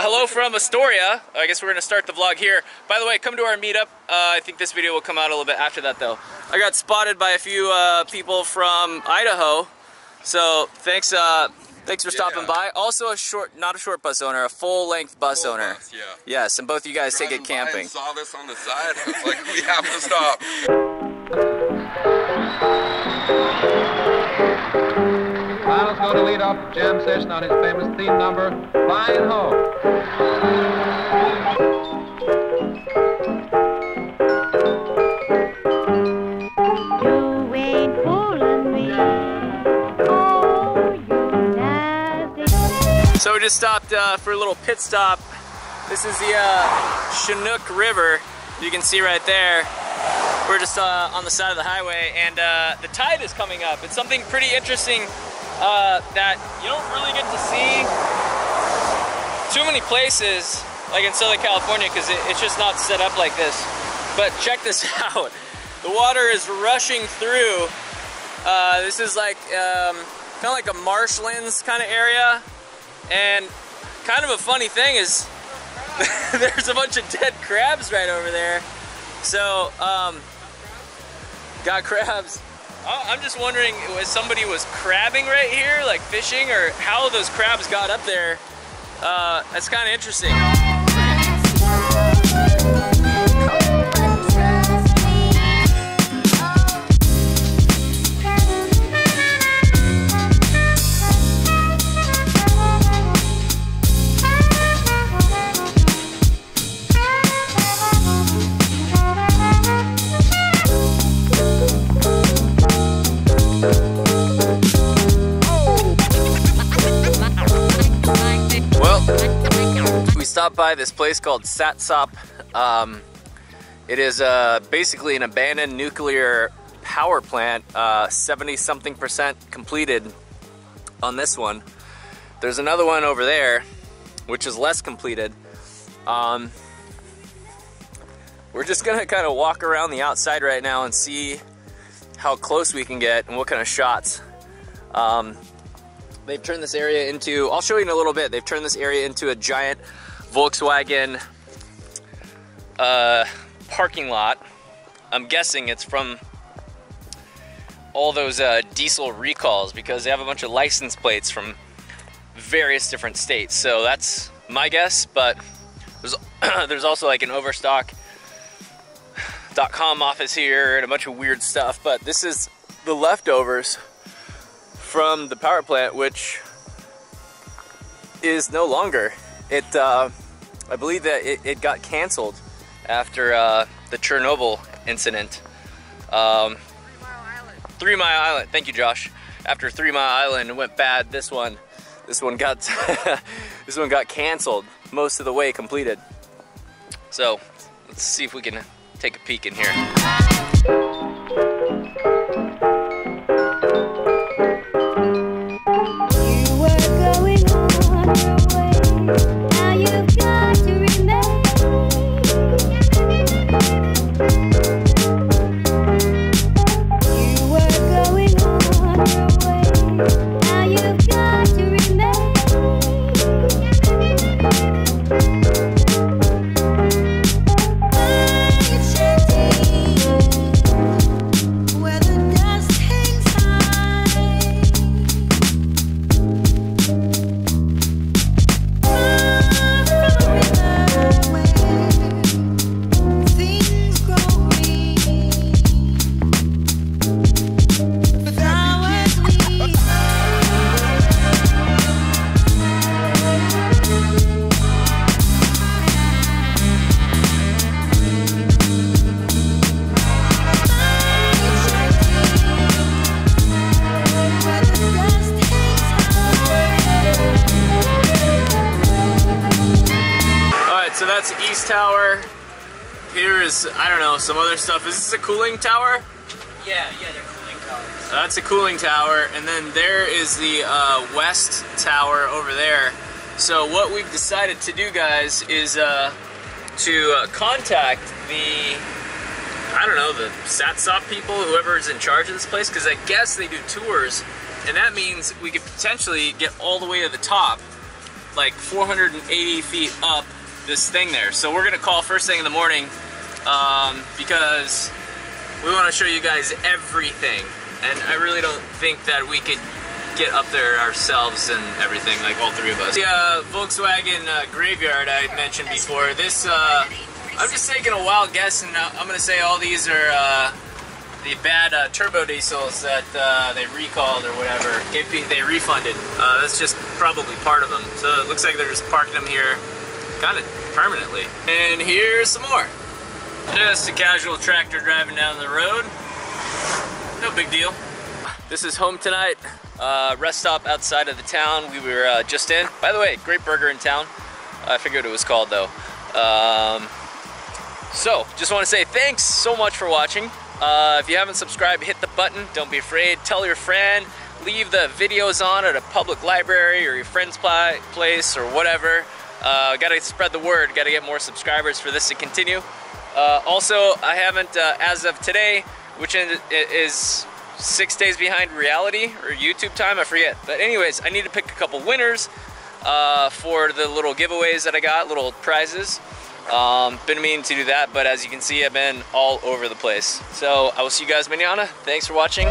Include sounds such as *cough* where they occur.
Hello from Astoria. I guess we're gonna start the vlog here. By the way, come to our meetup. Uh, I think this video will come out a little bit after that though. I got spotted by a few uh, people from Idaho. So thanks, uh, thanks for stopping Yeah. by. Also a short, not a short bus owner, a full length bus Full owner. bus, yeah. Yes, and both you guys take it Driving by and camping. Saw this on the side. I was like, *laughs* we have to stop. *laughs* Miles going to lead off jam session on his famous theme number, Flying Home. You ain't fooling me. Oh, you nasty. So we just stopped uh, for a little pit stop. This is the uh, Chinook River. You can see right there. We're just uh, on the side of the highway, and uh, the tide is coming up. It's something pretty interesting uh, that you don't really get to see too many places, like in Southern California, because it, it's just not set up like this. But check this *laughs* out. The water is rushing through. Uh, this is like um, kind of like a marshlands kind of area. And kind of a funny thing is *laughs* there's a bunch of dead crabs right over there. So, um, got crabs. I'm just wondering if somebody was crabbing right here, like fishing, or how those crabs got up there. Uh, that's kind of interesting. Stopped by this place called Satsop. Um, it is uh, basically an abandoned nuclear power plant, 70 something percent completed on this one. There's another one over there, which is less completed. Um, we're just gonna kind of walk around the outside right now and see how close we can get and what kind of shots. Um, they've turned this area into, I'll show you in a little bit, they've turned this area into a giant Volkswagen uh, parking lot. I'm guessing it's from all those uh, diesel recalls because they have a bunch of license plates from various different states. So that's my guess, but there's, *clears throat* there's also like an overstock.com office here and a bunch of weird stuff, but this is the leftovers from the power plant, which is no longer. It, uh, I believe that it, it got canceled after uh, the Chernobyl incident. Um, Three Mile Island. Thank you, Josh. After Three Mile Island went bad, this one, this one got, *laughs* this one got canceled. Most of the way completed. So let's see if we can take a peek in here. That's East Tower. Here is, I don't know, some other stuff. Is this a cooling tower? Yeah, yeah, they're cooling towers. That's a cooling tower, and then there is the uh, West Tower over there. So what we've decided to do, guys, is uh, to uh, contact the, I don't know, the Satsop people, whoever is in charge of this place, because I guess they do tours, and that means we could potentially get all the way to the top like 480 feet up this thing there. So we're gonna call first thing in the morning um, because we want to show you guys everything. And I really don't think that we could get up there ourselves and everything, like all three of us. The uh, Volkswagen uh, graveyard I mentioned before, this, uh, I'm just taking a wild guess and uh, I'm gonna say all these are uh, the bad uh, turbo diesels that they recalled or whatever. They refunded. That's just probably part of them. So it looks like they're just parking them here kind of permanently. And here's some more. Just a casual tractor driving down the road. No big deal. This is home tonight. Uh, rest stop outside of the town we were uh, just in. By the way, great burger in town. I figured it was called though. Um, so, just want to say thanks so much for watching. Uh, if you haven't subscribed, hit the button. Don't be afraid. Tell your friend. Leave the videos on at a public library or your friend's pla place or whatever. Uh, gotta spread the word. Gotta get more subscribers for this to continue. Uh, also, I haven't, uh, as of today, which is six days behind reality or YouTube time, I forget. But anyways, I need to pick a couple winners uh, for the little giveaways that I got, little prizes. Um, been meaning to do that, but as you can see, I've been all over the place. So I will see you guys manana. Thanks for watching.